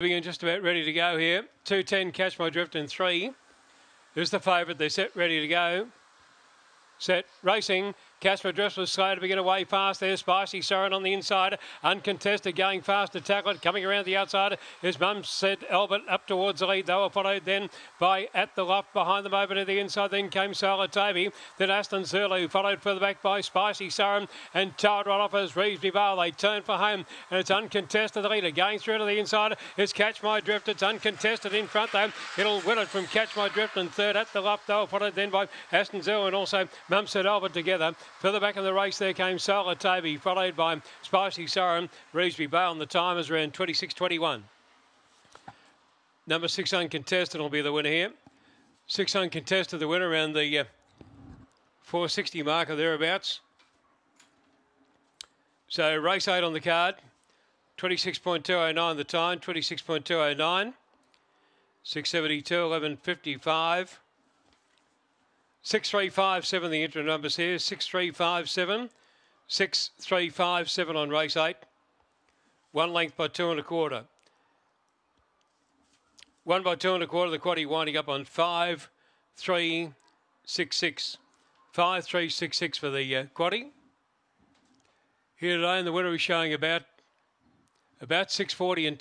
Being just about ready to go here. 210 Catch My Drift in three. Who's the favourite? They're set, ready to go. Set, racing. Casper Dress was slow to begin away fast there. Spicy Siren on the inside. Uncontested, going fast to tackle it. Coming around the outside. His mum said Albert up towards the lead. They were followed then by At the Loft behind them over to the inside. Then came Toby. Then Aston Zulu followed further back by Spicy Siren and towed right off as Reevesby Vale. They turn for home and it's uncontested. The leader going through to the inside is Catch My Drift. It's uncontested in front though. It'll win it from Catch My Drift and third at the Loft. They were followed then by Aston Zulu and also Mum said Albert together. Further back in the race, there came Solar Toby, followed by Spicy Siren. Reevesby Vale, and the time is around 26.21. Number six uncontested will be the winner here. Six uncontested, the winner around the uh, 460 marker thereabouts. So race eight on the card. 26.209 the time, 26.209. 672, 1155. 6357, the interim numbers here. 6357, 6357 on race eight. One length by two and a quarter. One by two and a quarter, the quaddy winding up on five, three, six, six. Five, three, six, six for the uh, quaddy. Here today, and the winner is showing about about 640 and